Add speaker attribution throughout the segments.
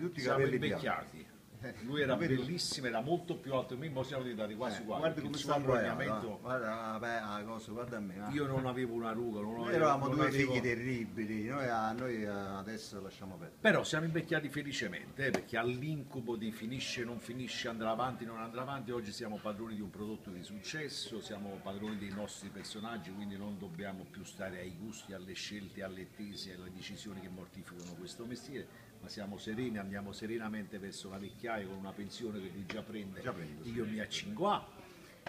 Speaker 1: tutti i
Speaker 2: Siamo
Speaker 1: capelli bianchi.
Speaker 2: invecchiati. Lui era bellissimo, era molto più alto di me, poi siamo diventati quasi
Speaker 1: Eh,
Speaker 2: uguali.
Speaker 1: guarda come sta
Speaker 2: abbigliamento-
Speaker 1: eh. guarda, vabbè, la cosa, guarda a me. eh.
Speaker 2: Io non avevo una ruga, non
Speaker 1: Noi
Speaker 2: avevo,
Speaker 1: eravamo
Speaker 2: non
Speaker 1: due
Speaker 2: avevo-
Speaker 1: figli terribili, noi, a- noi, eh, adesso lasciamo perdere.
Speaker 2: Però siamo invecchiati felicemente, eh, perché all'incubo di finisce, non finisce, andrà avanti, non andrà avanti, oggi siamo padroni di un prodotto di successo, siamo padroni dei nostri personaggi, quindi non dobbiamo più stare ai gusti, alle scelte, alle attese, alle decisioni che mortificano questo mestiere, ma siamo sereni, andiamo serenamente verso la vecchiaia con una pensione che lui già prende,
Speaker 1: Già prende, sì.
Speaker 2: io mi accingo a.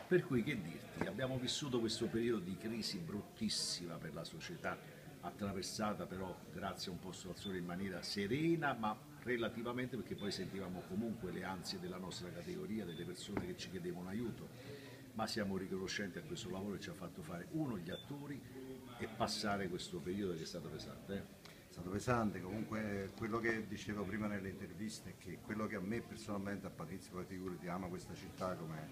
Speaker 2: Per cui che dirti, abbiamo vissuto questo periodo di crisi bruttissima per la società, attraversata però grazie a un posto al sole in maniera serena, ma relativamente perché poi sentivamo comunque le ansie della nostra categoria, delle persone che ci chiedevano aiuto, ma siamo riconoscenti a questo lavoro che ci ha fatto fare uno gli attori e passare questo periodo che è stato pesante. eh.
Speaker 1: È stato pesante, comunque quello che dicevo prima nelle interviste è che quello che a me personalmente, a Patrizio poi figurati, ama questa città come,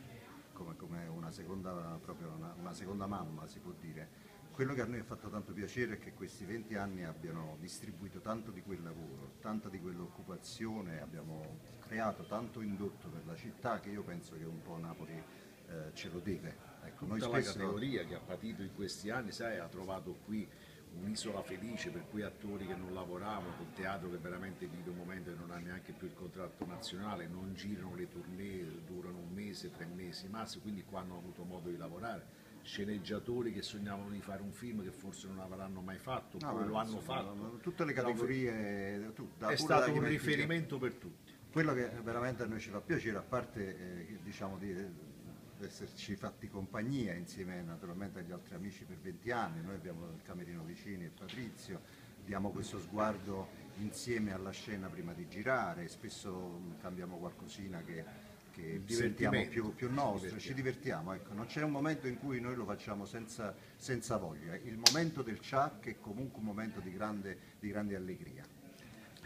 Speaker 1: come- come una, seconda, proprio una, una seconda mamma si può dire, quello che a noi ha fatto tanto piacere è che questi 20 anni abbiano distribuito tanto di quel lavoro, tanta di quell'occupazione, abbiamo creato tanto indotto per la città che io penso che un po' Napoli eh, ce lo deve. Ecco, noi
Speaker 2: Tutta la
Speaker 1: spesso-
Speaker 2: categoria che ha patito in questi anni, sai, ha trovato qui un'isola felice per quei attori che non lavoravano, col teatro che veramente vive un momento che non ha neanche più il contratto nazionale, non girano le tournée, durano un mese, tre mesi, massimo, quindi qua hanno avuto modo di lavorare. Sceneggiatori che sognavano di fare un film che forse non avranno mai fatto,
Speaker 1: No, ma
Speaker 2: lo hanno
Speaker 1: insomma,
Speaker 2: fatto.
Speaker 1: Tutte le categorie, tu- da-
Speaker 2: È stato un riferimento per tutti.
Speaker 1: Quello che veramente a noi ci fa piacere, a parte eh, diciamo, di di esserci fatti compagnia insieme naturalmente agli altri amici per 20 anni, noi abbiamo il camerino vicini e Patrizio, diamo questo sguardo insieme alla scena prima di girare, spesso cambiamo qualcosina che, che
Speaker 2: divertimento.
Speaker 1: più, più nostro, ci divertiamo, ecco. non c'è un momento in cui noi lo facciamo senza, senza voglia, il momento del ciak è comunque un momento di grande, di grande allegria.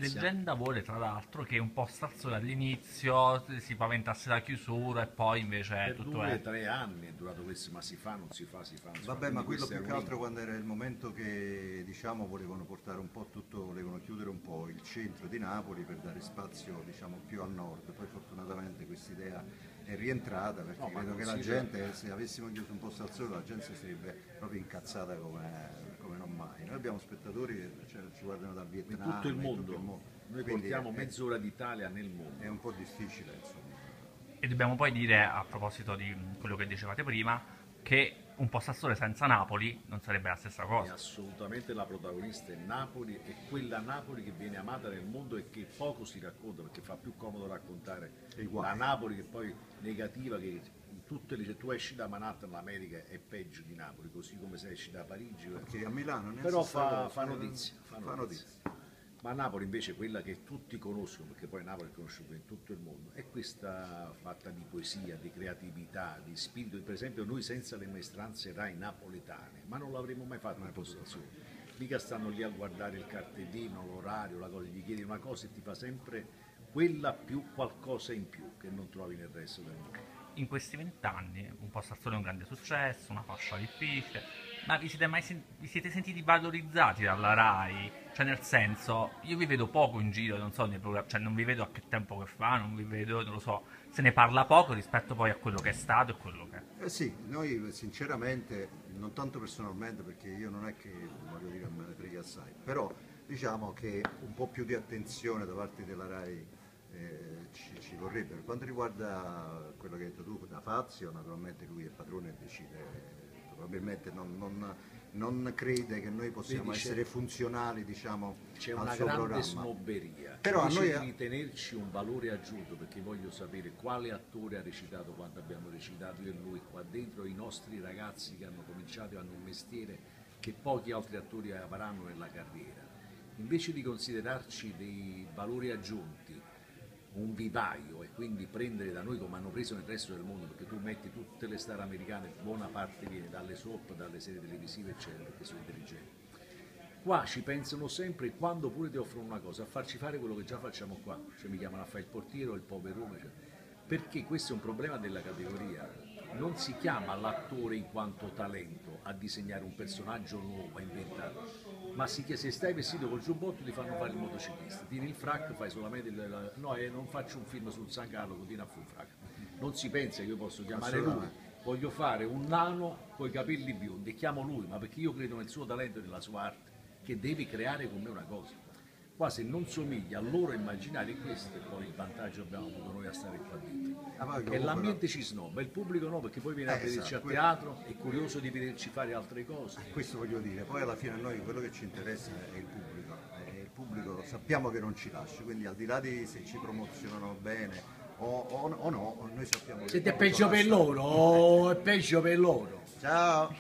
Speaker 3: Leggenda vuole tra l'altro che un po' Stazzone all'inizio si paventasse la chiusura e poi invece
Speaker 2: Per
Speaker 3: tutto
Speaker 2: due,
Speaker 3: è...
Speaker 2: tre anni è durato questo, ma si fa, non si fa, si fa. non si fa.
Speaker 1: Vabbè, ma
Speaker 2: Quindi
Speaker 1: quello più che altro quando era il momento che diciamo volevano portare un po' tutto, volevano chiudere un po' il centro di Napoli per dare spazio diciamo più a nord, poi fortunatamente questa idea è rientrata perché
Speaker 2: No,
Speaker 1: credo che la gente se avessimo chiuso un posto al sole la gente si sarebbe proprio incazzata come, come non mai. Noi abbiamo spettatori che cioè, ci guardano dal
Speaker 2: in
Speaker 1: Vietnam,
Speaker 2: tutto il
Speaker 1: in
Speaker 2: mondo. Noi
Speaker 1: Quindi
Speaker 2: portiamo
Speaker 1: è-
Speaker 2: mezz'ora d'Italia nel mondo.
Speaker 1: È un po' difficile insomma.
Speaker 3: E dobbiamo poi dire, a proposito di quello che dicevate prima, che un po' Stazzone senza Napoli non sarebbe la stessa
Speaker 2: E
Speaker 3: cosa.
Speaker 2: assolutamente la protagonista è Napoli, è quella Napoli che viene amata nel mondo e che poco si racconta perché fa più comodo raccontare la Napoli che poi negativa che in tutte le se tu esci da Manhattan l'America è peggio di Napoli, così come se esci da Parigi.
Speaker 1: Perché a Milano non è
Speaker 2: Però fa, fa notizia, fa
Speaker 1: fa
Speaker 2: notizia. Ma Napoli invece quella che tutti conoscono, perché poi Napoli è conosciuta in tutto il mondo, è questa fatta di poesia, di creatività, di spirito. Per esempio noi senza le maestranze Rai napoletane, ma non l'avremmo mai fatto in postazione. Mica stanno lì a guardare il cartellino, l'orario, la cosa, gli chiedi una cosa e ti fa sempre quella più qualcosa in più che non trovi nel resto del mondo.
Speaker 3: In questi vent'anni un po' Stazzone è un grande successo, una fascia difficile, ma vi siete mai sen- vi siete sentiti valorizzati dalla RAI? Cioè nel senso, io vi vedo poco in giro, non so, nei programmi, cioè non vi vedo a che tempo che fa, non vi vedo, non lo so, se ne parla poco rispetto poi a quello che è stato e quello che è.
Speaker 1: Eh sì, noi sinceramente, non tanto personalmente perché io non è che voglio dire me ne frega assai, però diciamo che un po' più di attenzione da parte della RAI eh, ci, ci vorrebbe. Per quanto riguarda quello che hai detto tu da Fazio, naturalmente lui è padrone e decide, probabilmente non, non- non crede che noi possiamo
Speaker 2: Vedi, c'è-
Speaker 1: essere funzionali diciamo,
Speaker 2: C'è una grande
Speaker 1: programma.
Speaker 2: snobberia.
Speaker 1: Però noi
Speaker 2: di ritenerci un valore aggiunto, perché voglio sapere quale attore ha recitato quando abbiamo recitato io e lui qua dentro, i nostri ragazzi che hanno cominciato e hanno un mestiere che pochi altri attori avranno nella carriera. Invece di considerarci dei valori aggiunti, un vivaio e quindi prendere da noi come hanno preso nel resto del mondo, perché tu metti tutte le star americane, buona parte viene dalle soap, dalle serie televisive, eccetera, perché sono intelligenti. Qua ci pensano sempre, quando pure ti offrono una cosa, a farci fare quello che già facciamo qua. Cioè mi chiamano a fare il portiere o il poverone. cioè. Perché questo è un problema della categoria. Non si chiama l'attore in quanto talento a disegnare un personaggio nuovo, a inventarlo, ma si chiede se stai vestito col giubbotto ti fanno fare il motociclista, tiri il frac, fai solamente il... no, eh, non faccio un film sul San Carlo, continua a fare un frac. Non si pensa che io posso chiamare lui, voglio fare un nano con i capelli biondi chiamo lui, ma perché io credo nel suo talento e nella sua arte, che devi creare con me una cosa. Qua se non somiglia al loro immaginario, questo è poi il vantaggio che abbiamo avuto noi a stare qua dentro.
Speaker 1: Ah,
Speaker 2: Che l'ambiente ci snobba, il pubblico no, perché poi viene a
Speaker 1: Eh,
Speaker 2: vederci
Speaker 1: esatto,
Speaker 2: a teatro, è curioso di vederci fare altre cose.
Speaker 1: Questo voglio dire, poi alla fine a noi quello che ci interessa è il pubblico, e il pubblico sappiamo che non ci lascia, quindi al di là di se ci promozionano bene o, o- o no, noi sappiamo che...
Speaker 2: Siete peggio per loro, è peggio per loro.
Speaker 1: Ciao!